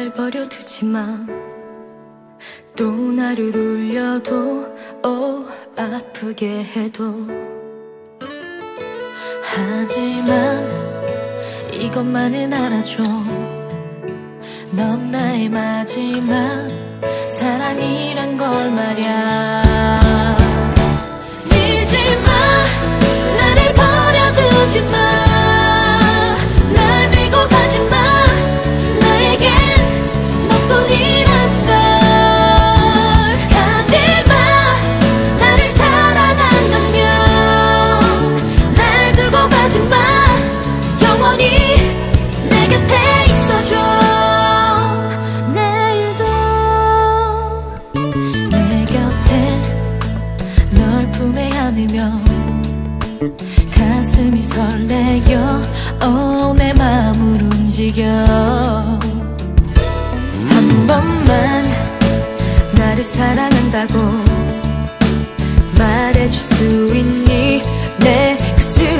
날 버려두지 마. 또 나를 울려도 오 아프게 해도. 하지만 이것만은 알아줘. 넌 나의 마지막 사랑이란 걸 말야. 밀지마. 나를 버려두지 마 가슴이 설레겨 oh, 내 맘을 움직여. 한 번만 나를 사랑한다고 말해줄 수 있니? 내 뛰잖아